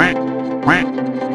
Quack.